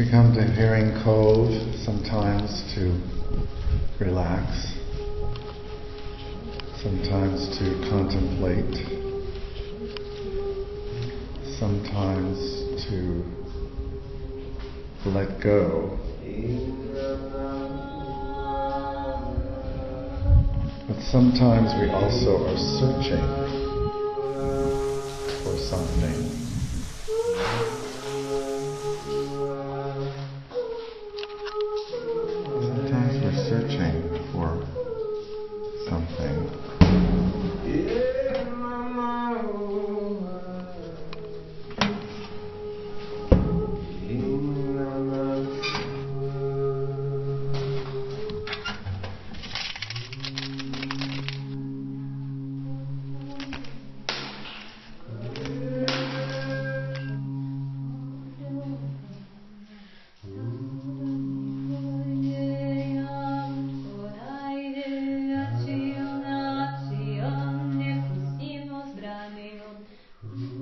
We come to Herring Cove sometimes to relax, sometimes to contemplate, sometimes to let go. But sometimes we also are searching for something. O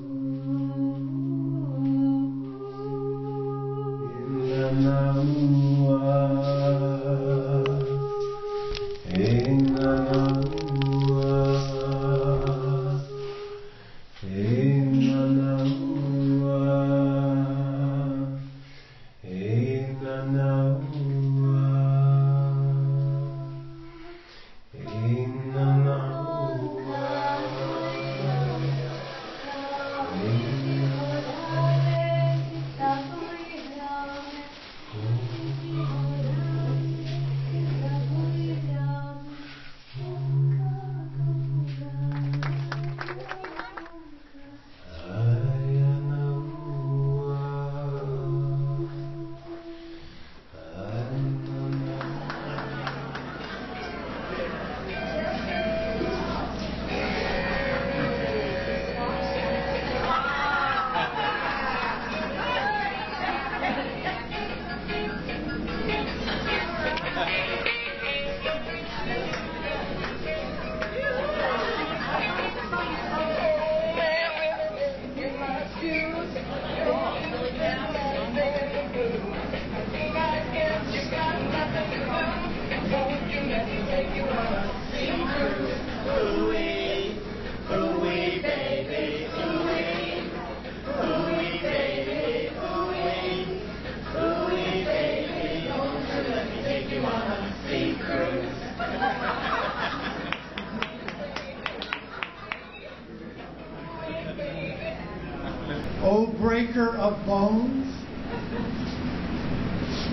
breaker of bones,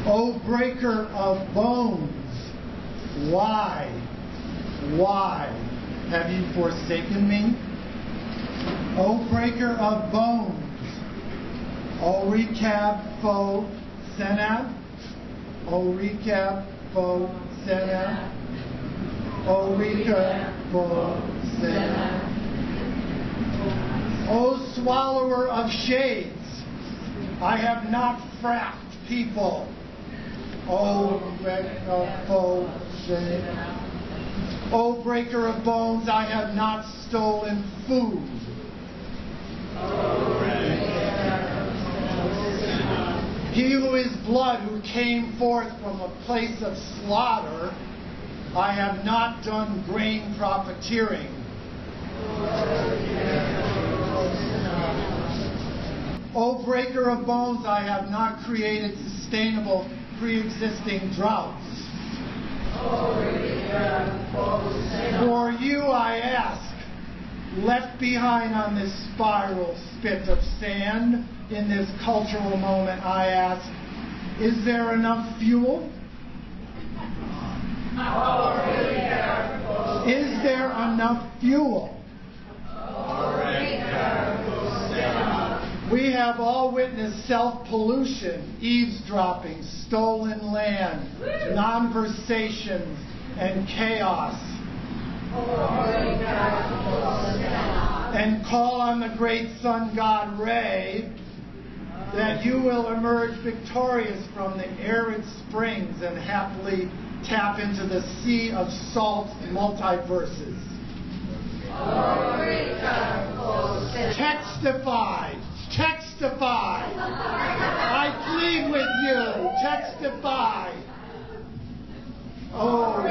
O breaker of bones, why, why have you forsaken me? O breaker of bones, O recap fo senab, O recap fo senab, O recap fo senab. O swallower of shades, I have not frapped people. O fo shade. O breaker of bones, I have not stolen food. He who is blood, who came forth from a place of slaughter, I have not done grain profiteering. O breaker of bones, I have not created sustainable pre-existing droughts. For you, I ask, left behind on this spiral spit of sand, in this cultural moment, I ask, is there enough fuel? Is there enough fuel? Have all witnessed self pollution, eavesdropping, stolen land, conversations, and chaos. And call on the great sun god Ray that you will emerge victorious from the arid springs and happily tap into the sea of salt multiverses. Testify! I plead with you. Textify. Oh.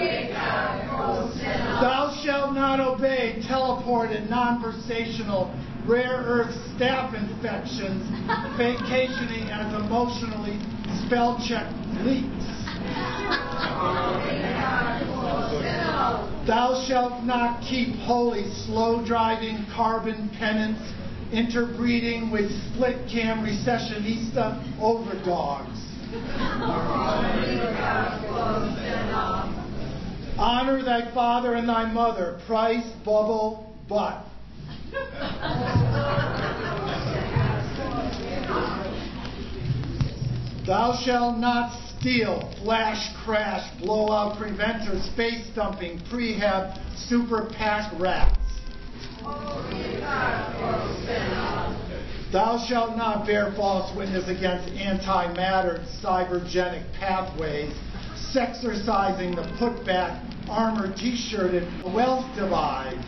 Thou shalt not obey teleported, non-versational, rare earth staph infections, vacationing as emotionally spell check leaks. Thou shalt not keep holy slow driving carbon penance, interbreeding with split cam recessionista overdogs. Honor thy father and thy mother, price, bubble, butt. Thou shalt not steal, flash, crash, blowout preventer, space dumping, prehab, super pack rats. Thou shalt not bear false witness against antimatter cybergenic pathways, sexercising the putback, armor t-shirted wealth divide.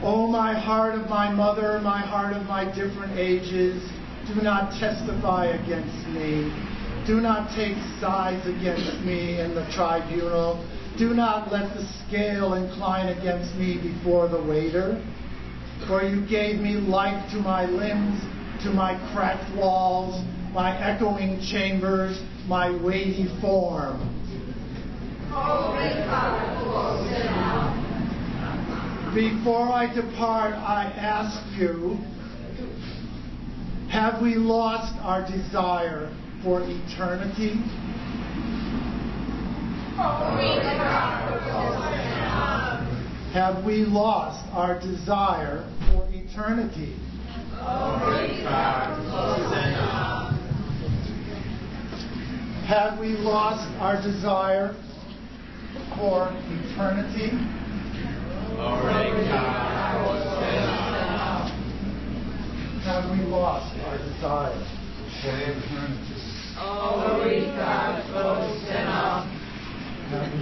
Oh, my heart of my mother, my heart of my different ages, do not testify against me. Do not take sides against me in the tribunal. Do not let the scale incline against me before the waiter. For you gave me life to my limbs, to my cracked walls, my echoing chambers, my weighty form. Before I depart, I ask you, have we lost our desire for eternity? Have we lost our desire for eternity? Have we lost our desire for eternity? Have we lost our desire for eternity? Have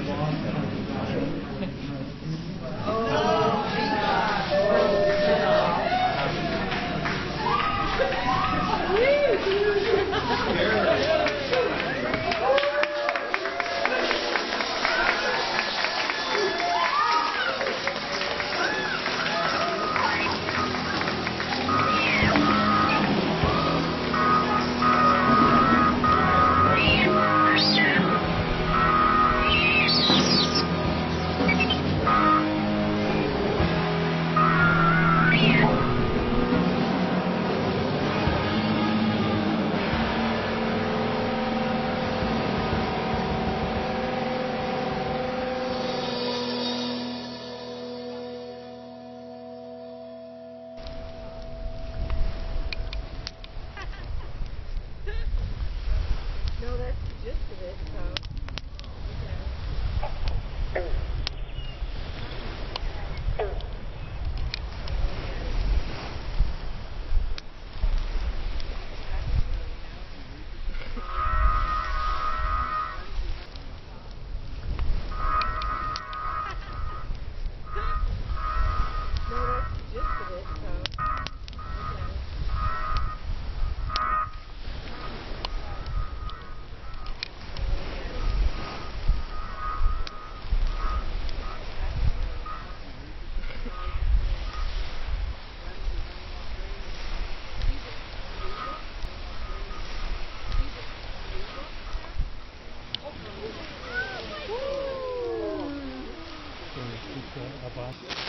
Wow.